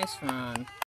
Nice one.